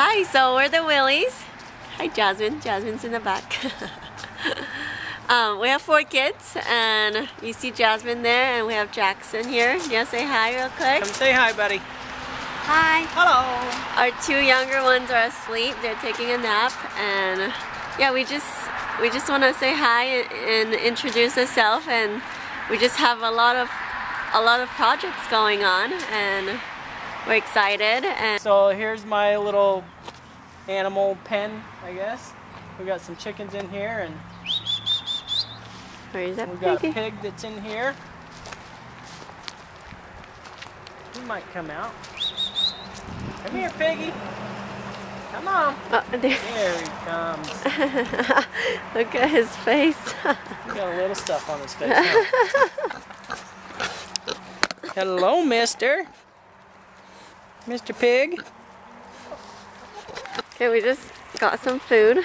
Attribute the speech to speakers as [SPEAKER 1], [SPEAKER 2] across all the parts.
[SPEAKER 1] Hi, so we're the Willeys. Hi, Jasmine. Jasmine's in the back. um, we have four kids, and you see Jasmine there, and we have Jackson here. You want to say hi real quick?
[SPEAKER 2] Come say hi, buddy.
[SPEAKER 1] Hi.
[SPEAKER 2] Hello.
[SPEAKER 1] Our two younger ones are asleep. They're taking a nap, and yeah, we just we just want to say hi and introduce ourselves, and we just have a lot of a lot of projects going on, and we're excited. And
[SPEAKER 2] So here's my little animal pen, I guess. We got some chickens in here, and
[SPEAKER 1] where is that
[SPEAKER 2] we got a pig that's in here. He might come out. Come here, piggy. Come on.
[SPEAKER 1] Oh, there.
[SPEAKER 2] There he comes.
[SPEAKER 1] Look at his face.
[SPEAKER 2] He got a little stuff on his face. Hello, mister. Mr. Pig.
[SPEAKER 1] okay, we just got some food.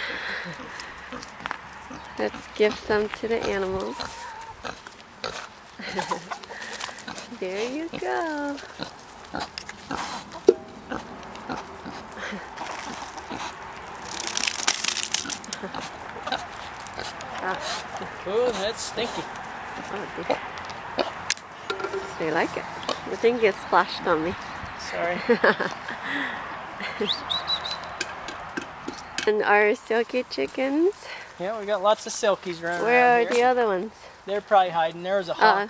[SPEAKER 1] Let's give some to the animals. there you go.
[SPEAKER 2] oh, that's stinky.
[SPEAKER 1] Oh, dear. They like it. The thing gets splashed on me.
[SPEAKER 2] Sorry.
[SPEAKER 1] And our silky chickens.
[SPEAKER 2] Yeah, we got lots of silkies running
[SPEAKER 1] Where are
[SPEAKER 2] around
[SPEAKER 1] the other ones?
[SPEAKER 2] They're probably hiding. There was a
[SPEAKER 1] Uh,
[SPEAKER 2] hawk.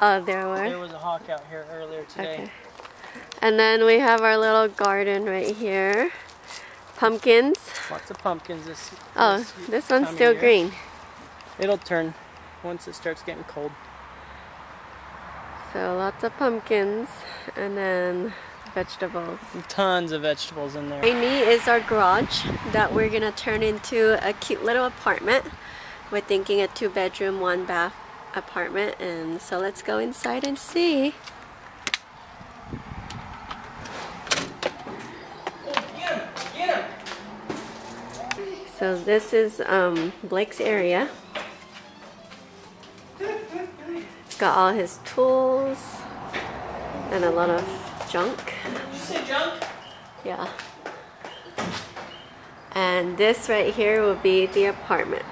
[SPEAKER 1] oh, there were?
[SPEAKER 2] there was a hawk out here earlier today.
[SPEAKER 1] Okay. And then we have our little garden right here. Pumpkins.
[SPEAKER 2] Lots of pumpkins this,
[SPEAKER 1] Oh,
[SPEAKER 2] this
[SPEAKER 1] this one's still
[SPEAKER 2] year.
[SPEAKER 1] green.
[SPEAKER 2] It'll turn once it starts getting cold.
[SPEAKER 1] So lots of pumpkins and then vegetables.
[SPEAKER 2] Tons of vegetables in there.
[SPEAKER 1] Rainy is our garage that we're gonna turn into a cute little apartment. We're thinking a two bedroom, one bath apartment and so let's go inside and see.
[SPEAKER 2] Get him! Get him!
[SPEAKER 1] So this is um, Blake's area. Got all his tools and a lot of junk.
[SPEAKER 2] Did you say junk?
[SPEAKER 1] Yeah. And this right here will be the apartment.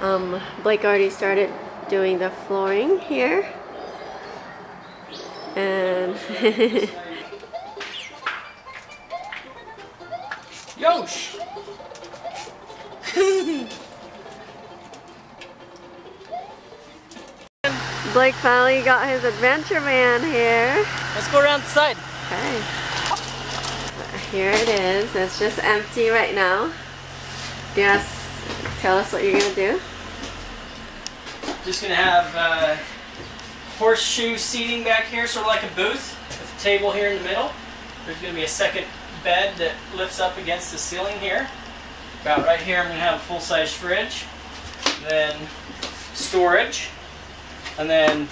[SPEAKER 1] Um, Blake already started doing the flooring here. And
[SPEAKER 2] Yosh!
[SPEAKER 1] Blake finally got his adventure van here.
[SPEAKER 2] Let's go around the side.
[SPEAKER 1] Okay. Here it is. It's just empty right now. Do you want to tell us what you're going to do?
[SPEAKER 2] Just gonna have uh, horseshoe seating back here, sort of like a booth, with a table here in the middle. There's gonna be a second bed that lifts up against the ceiling here. About right here, I'm gonna have a full-size fridge, then storage, and then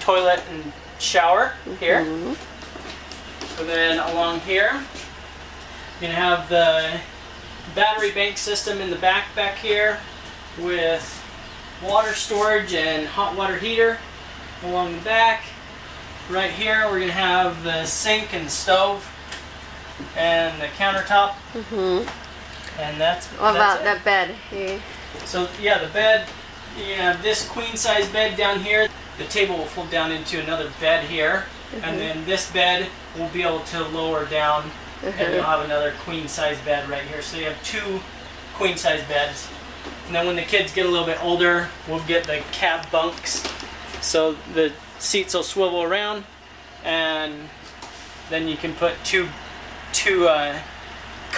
[SPEAKER 2] toilet and shower here.
[SPEAKER 1] Mhm.
[SPEAKER 2] And then along here, you're gonna have the battery bank system in the back back here with water storage and hot water heater along the back. Right here, we're gonna have the sink and stove and the countertop,
[SPEAKER 1] Mhm.
[SPEAKER 2] and that's
[SPEAKER 1] What
[SPEAKER 2] that's
[SPEAKER 1] about
[SPEAKER 2] it.
[SPEAKER 1] the bed here?
[SPEAKER 2] So yeah, the bed. You have this queen size bed down here. The table will fold down into another bed here, and then this bed will be able to lower down, and you'll have another queen size bed right here. So you have two queen size beds. And then when the kids get a little bit older, we'll get the cab bunks. So the seats will swivel around, and then you can put two two uh,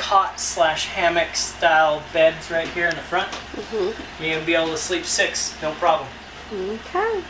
[SPEAKER 2] cot slash hammock style beds right here in the front.
[SPEAKER 1] Mhm.
[SPEAKER 2] You'll be able to sleep six, no problem.
[SPEAKER 1] Okay.